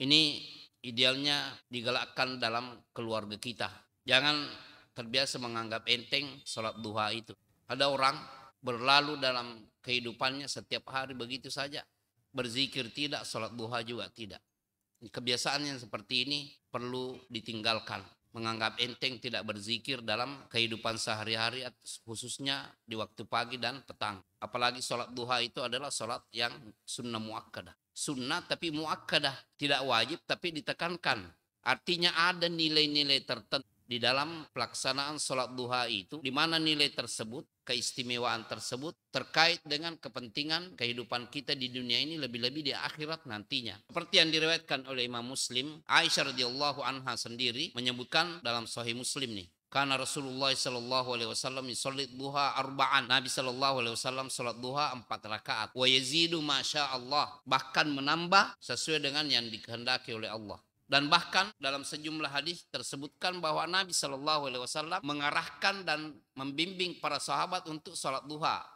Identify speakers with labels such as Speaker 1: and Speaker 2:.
Speaker 1: Ini idealnya digalakkan dalam keluarga kita. Jangan terbiasa menganggap enteng sholat duha itu. Ada orang berlalu dalam kehidupannya setiap hari begitu saja. Berzikir tidak, sholat duha juga tidak. Kebiasaan yang seperti ini perlu ditinggalkan. Menganggap enteng tidak berzikir dalam kehidupan sehari-hari khususnya di waktu pagi dan petang. Apalagi sholat duha itu adalah sholat yang sunnah muakkadah. Sunnah tapi muakkadah. Tidak wajib tapi ditekankan. Artinya ada nilai-nilai tertentu di dalam pelaksanaan sholat duha itu, di mana nilai tersebut, keistimewaan tersebut terkait dengan kepentingan kehidupan kita di dunia ini lebih-lebih di akhirat nantinya. Seperti yang diriwayatkan oleh Imam Muslim, Aisyah radhiyallahu anha sendiri menyebutkan dalam Sahih Muslim nih, karena Rasulullah Shallallahu Alaihi Wasallam sholat duha arba'an. Nabi Shallallahu Alaihi Wasallam sholat duha empat rakaat. Wa yazidu masya Allah. Bahkan menambah sesuai dengan yang dikehendaki oleh Allah. Dan bahkan dalam sejumlah hadis tersebutkan bahwa Nabi Shallallahu Alaihi Wasallam mengarahkan dan membimbing para sahabat untuk sholat duha.